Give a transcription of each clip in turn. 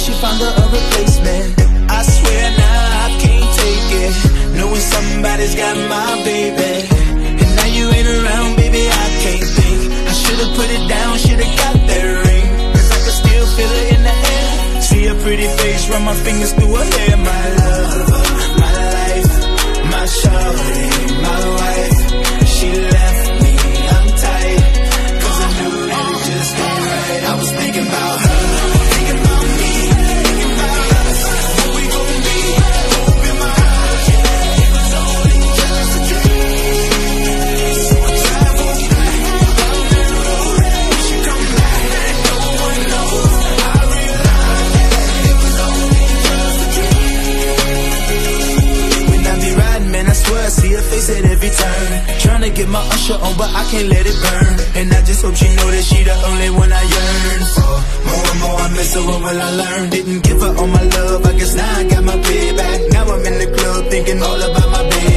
she found her a replacement I swear now I can't take it. Knowing somebody's got my baby. And now you ain't around, baby, I can't think. I should've put it down, should've got that ring. Cause I can still feel it in the air. See her pretty face, run my fingers through her hair. My love, my life, my shawty, my At every turn. Trying to get my usher on, but I can't let it burn. And I just hope she know that she the only one I yearn for. More and more I miss her, what will I learn? Didn't give her all my love, I guess now I got my payback. Now I'm in the club thinking all about my baby.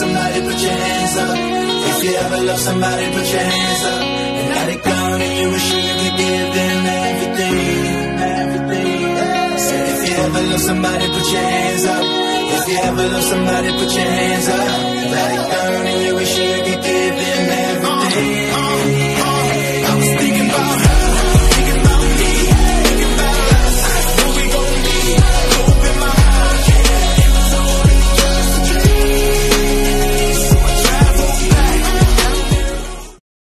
Somebody, put your hands up. If you ever love somebody, put your hands up. And now they gone and you wish you could give them everything, everything. Said if you ever love somebody, put your hands up. If you ever love somebody, put your hands up. Now they gone and you wish you